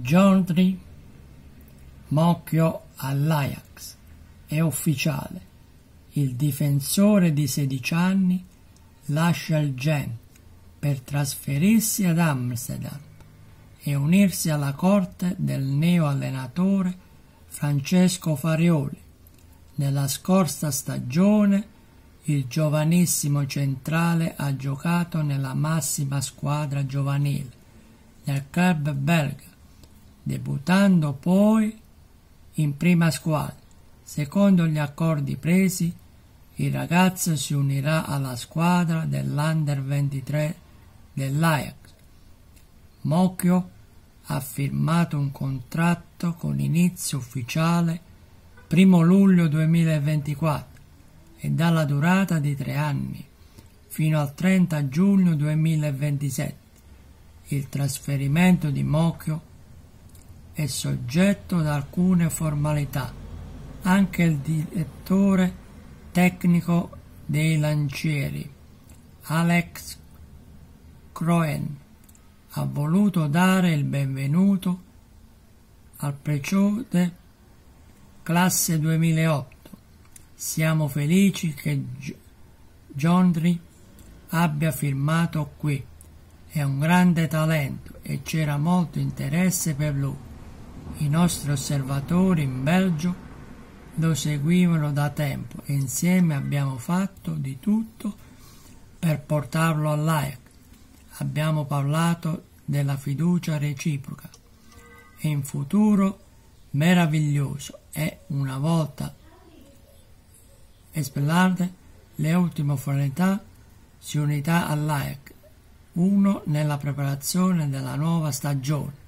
Giordi Mocchio all'Ajax. È ufficiale. Il difensore di 16 anni lascia il Gen per trasferirsi ad Amsterdam e unirsi alla corte del neo-allenatore Francesco Farioli. Nella scorsa stagione il giovanissimo centrale ha giocato nella massima squadra giovanile, nel club belga, debuttando poi in prima squadra. Secondo gli accordi presi, il ragazzo si unirà alla squadra dell'Under 23 dell'Ajax. Mocchio ha firmato un contratto con inizio ufficiale 1 luglio 2024 e dalla durata di tre anni fino al 30 giugno 2027. Il trasferimento di Mocchio è soggetto ad alcune formalità. Anche il direttore tecnico dei lancieri, Alex Croen, ha voluto dare il benvenuto al precede classe 2008. Siamo felici che Giondri abbia firmato qui. È un grande talento e c'era molto interesse per lui. I nostri osservatori in Belgio lo seguivano da tempo e insieme abbiamo fatto di tutto per portarlo all'AEC. Abbiamo parlato della fiducia reciproca e in futuro meraviglioso e una volta espellate le ultime formalità si unità all'AEC, uno nella preparazione della nuova stagione